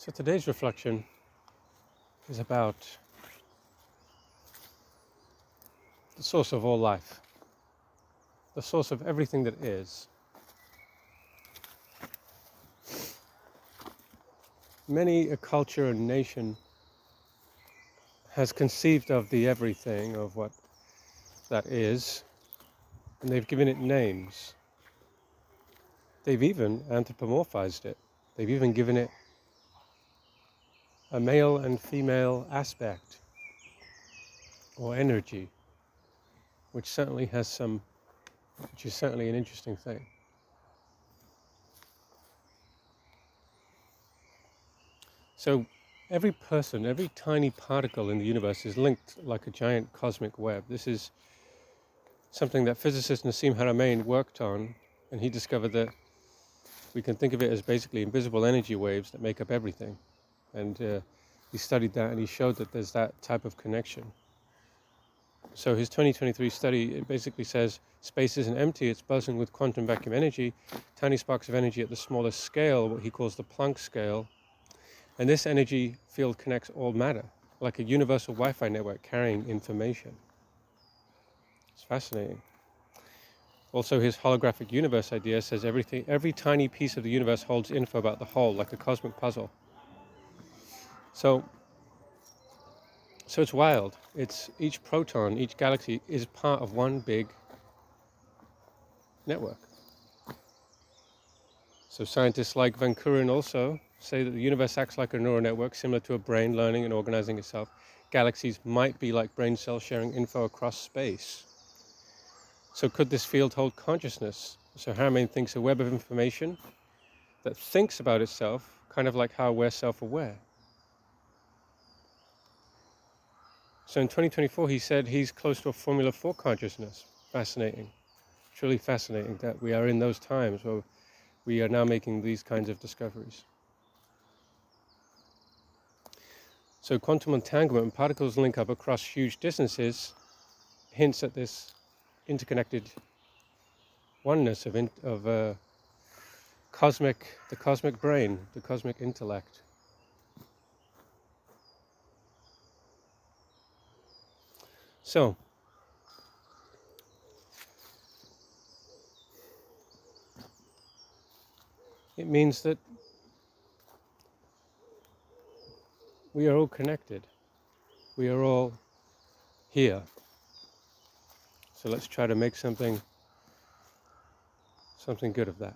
So today's reflection is about the source of all life, the source of everything that is. Many a culture and nation has conceived of the everything, of what that is, and they've given it names. They've even anthropomorphized it. They've even given it a male and female aspect or energy, which certainly has some, which is certainly an interesting thing. So every person, every tiny particle in the universe is linked like a giant cosmic web. This is something that physicist Nassim Haramein worked on, and he discovered that we can think of it as basically invisible energy waves that make up everything and uh, he studied that and he showed that there's that type of connection. So his 2023 study it basically says space isn't empty, it's buzzing with quantum vacuum energy, tiny sparks of energy at the smallest scale, what he calls the Planck scale. And this energy field connects all matter, like a universal Wi-Fi network carrying information. It's fascinating. Also, his holographic universe idea says everything, every tiny piece of the universe holds info about the whole, like a cosmic puzzle. So, so it's wild. It's each proton, each galaxy is part of one big network. So scientists like Vanchurin also say that the universe acts like a neural network similar to a brain learning and organizing itself. Galaxies might be like brain cells sharing info across space. So could this field hold consciousness? So Haramein thinks a web of information that thinks about itself, kind of like how we're self-aware. So in 2024, he said he's close to a Formula for consciousness. Fascinating. Truly fascinating that we are in those times where we are now making these kinds of discoveries. So quantum entanglement and particles link up across huge distances hints at this interconnected oneness of, in, of uh, cosmic, the cosmic brain, the cosmic intellect. So, it means that we are all connected. We are all here. So let's try to make something something good of that.